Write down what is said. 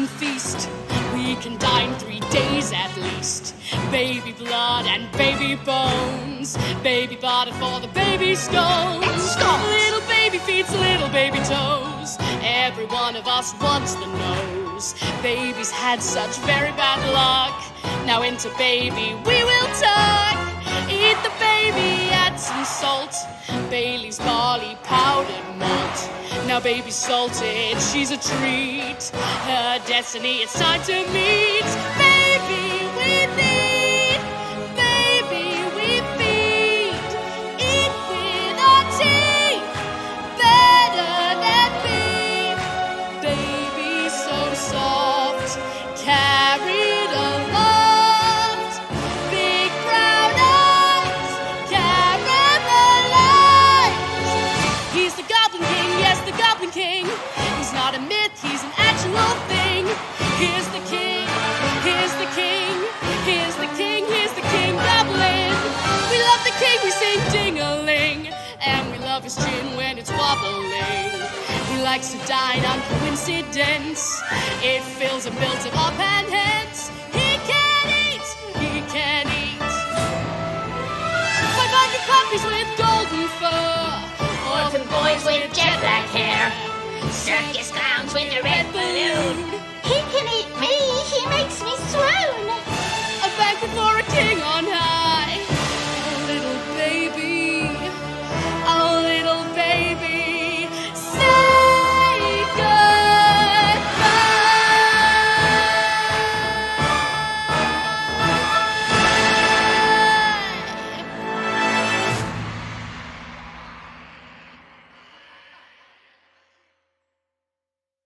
feast. We can dine three days at least. Baby blood and baby bones. Baby body for the baby stones. stones. Little baby feet, little baby toes. Every one of us wants the nose. Baby's had such very bad luck. Now into baby we will tuck. Eat the baby, add some salt. Bailey's barley powdered. Now baby's salted, she's a treat. Her destiny, it's time to meet. of his chin when it's wobbling. He likes to dine on coincidence. It fills and builds him up, and hence he can eat. He can't eat. 500 puppies with golden fur, orphan boys with jet black hair, circus clowns with a red balloon. He can eat me. He makes me swoon. A banquet for a king on